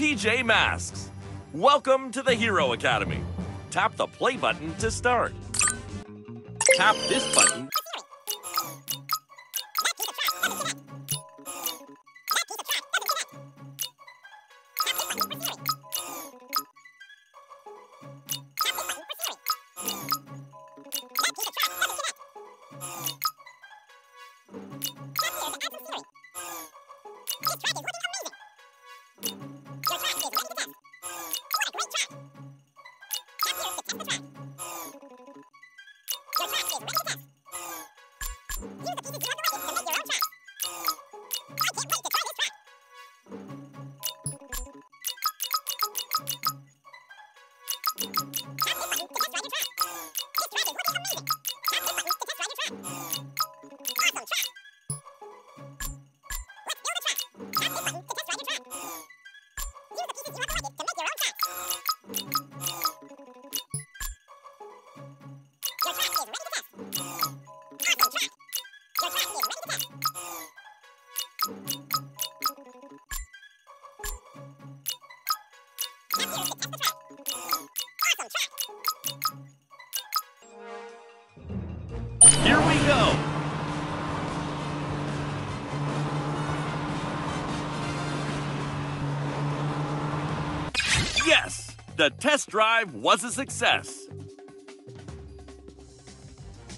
PJ Masks. Welcome to the Hero Academy. Tap the play button to start. Tap this button. Yes, the test drive was a success.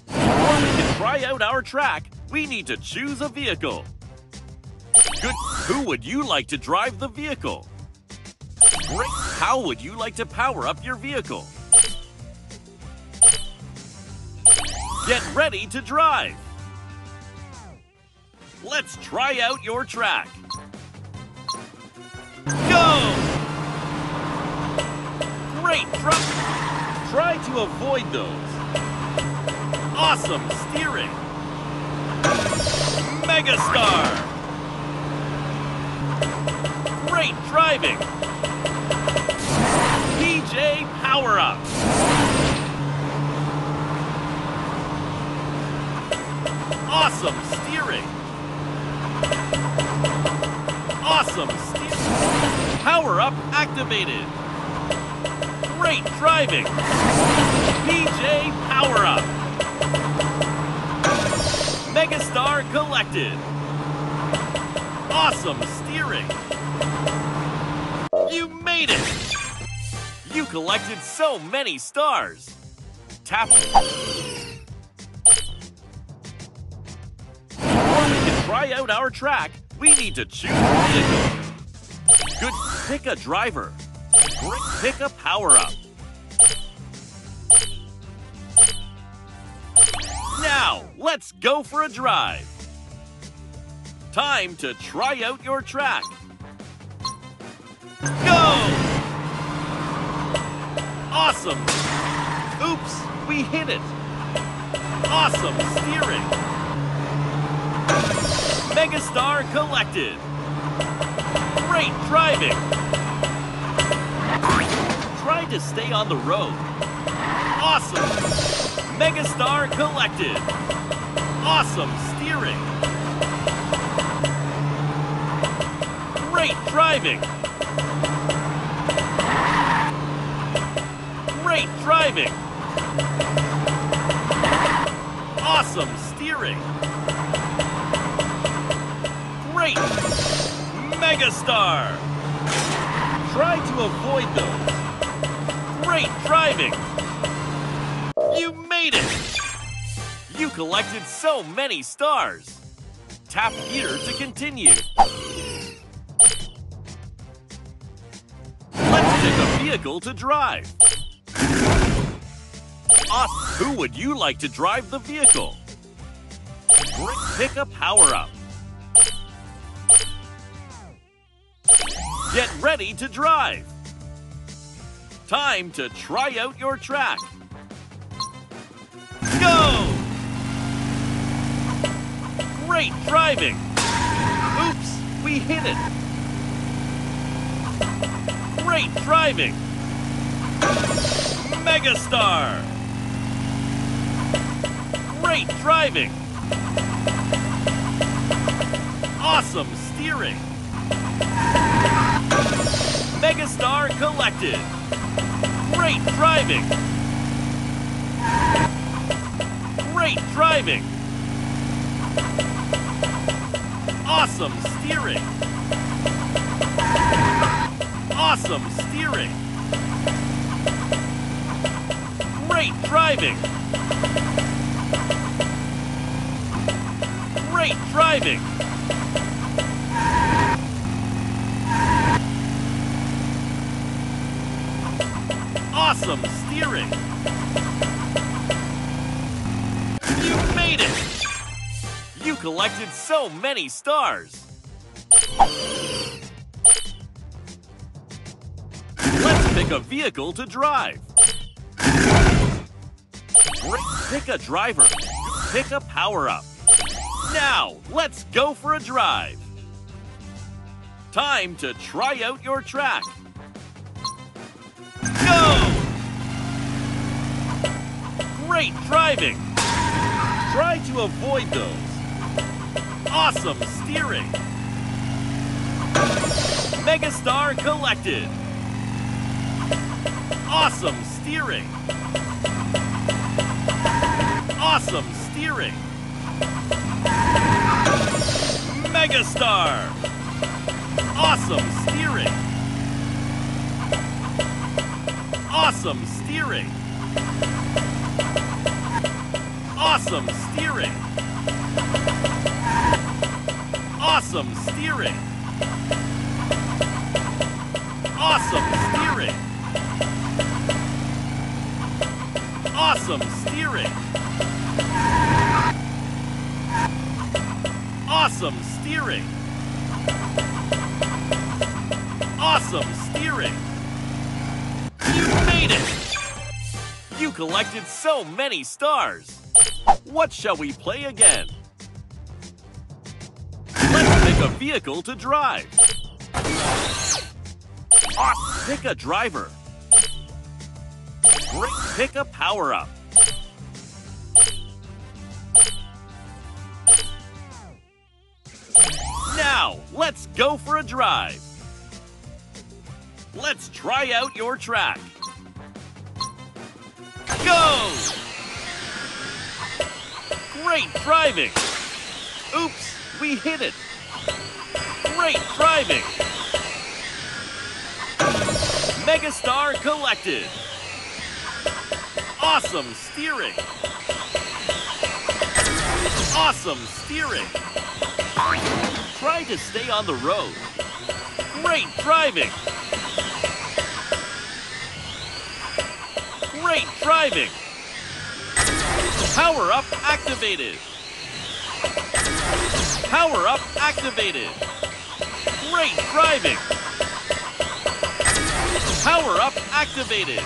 Before we can try out our track, we need to choose a vehicle. Good. Who would you like to drive the vehicle? Great. How would you like to power up your vehicle? Get ready to drive. Let's try out your track. Go! Great! Try, try to avoid those. Awesome steering. Megastar! Great driving. PJ Power Up. Awesome steering. Awesome steering. Power up activated. Great driving. PJ Power Up. Megastar collected. Awesome steering. You made it. You collected so many stars. Tap try out our track, we need to choose a vehicle. Good. Pick a driver. Pick a power up. Now, let's go for a drive. Time to try out your track. Go! Awesome! Oops, we hit it. Awesome steering. Megastar collected. Great driving. Try to stay on the road. Awesome. Megastar collected. Awesome steering. Great driving. Great driving. Awesome steering. Megastar! Try to avoid those. Great driving! You made it! You collected so many stars. Tap here to continue. Let's pick a vehicle to drive. Awesome. Who would you like to drive the vehicle? Pick a power Get ready to drive. Time to try out your track. Go! Great driving. Oops, we hit it. Great driving. Megastar. Great driving. Awesome steering. Collected. Great driving. Great driving. Awesome steering. Awesome steering. Great driving. Great driving. Awesome steering. You made it. You collected so many stars. Let's pick a vehicle to drive. Pick a driver. Pick a power-up. Now, let's go for a drive. Time to try out your track. Go! Great driving. Try to avoid those. Awesome steering. Megastar collected. Awesome steering. Awesome steering. Megastar. Awesome steering. Awesome steering. Awesome steering. Awesome steering. Awesome steering. Awesome steering. Awesome steering. Awesome steering. You made it! You collected so many stars. What shall we play again? Let's pick a vehicle to drive. Pick a driver. Pick a power-up. Now, let's go for a drive. Let's try out your track. Go! Great driving! Oops, we hit it. Great driving! Megastar collected. Awesome steering. Awesome steering. Try to stay on the road. Great driving. Great driving. Power up activated. Power up activated. Great driving. Power up activated.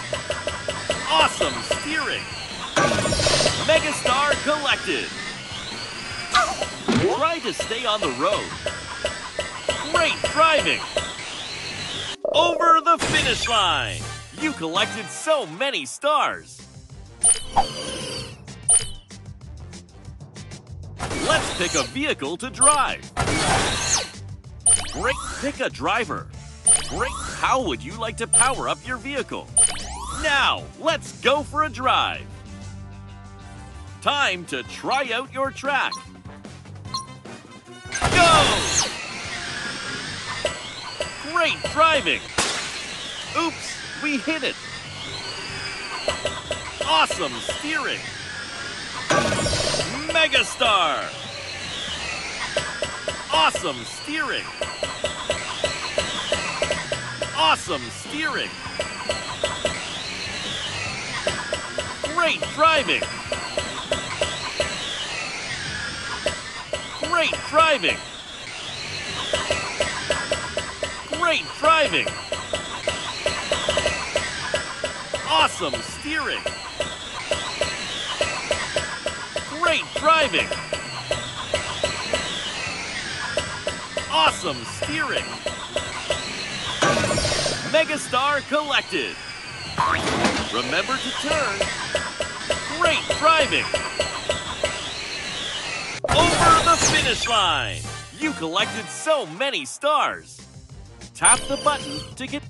Awesome steering. Megastar collected. Try to stay on the road. Great driving. Over the finish line. You collected so many stars. Let's pick a vehicle to drive. Great. Pick a driver. Great. How would you like to power up your vehicle? Now, let's go for a drive. Time to try out your track. Go! Great driving! Oops, we hit it. Awesome steering. Megastar! Awesome steering. Awesome steering. Great driving. Great driving. Great driving. Awesome steering. Great driving. Awesome steering. Megastar collected. Remember to turn. Great driving. Over the finish line. You collected so many stars. Tap the button to get...